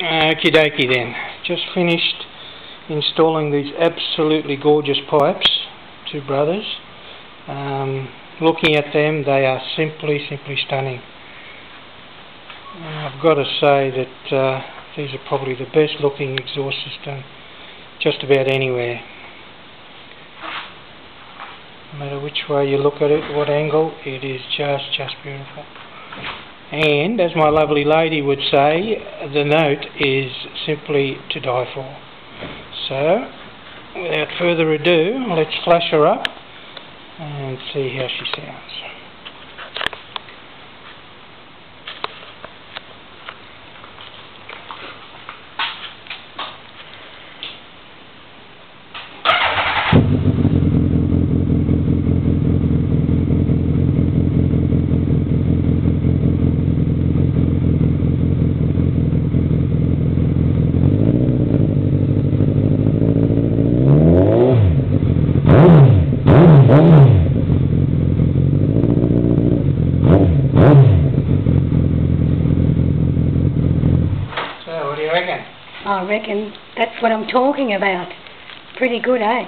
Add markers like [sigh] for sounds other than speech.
Okie dokie then. Just finished installing these absolutely gorgeous pipes, two brothers. Um, looking at them, they are simply, simply stunning. I've got to say that uh, these are probably the best looking exhaust system just about anywhere. No matter which way you look at it, what angle, it is just, just beautiful. And, as my lovely lady would say, the note is simply to die for. So, without further ado, let's flash her up and see how she sounds. So, [laughs] what you reckon? I reckon that's what I'm talking about. Pretty good, eh?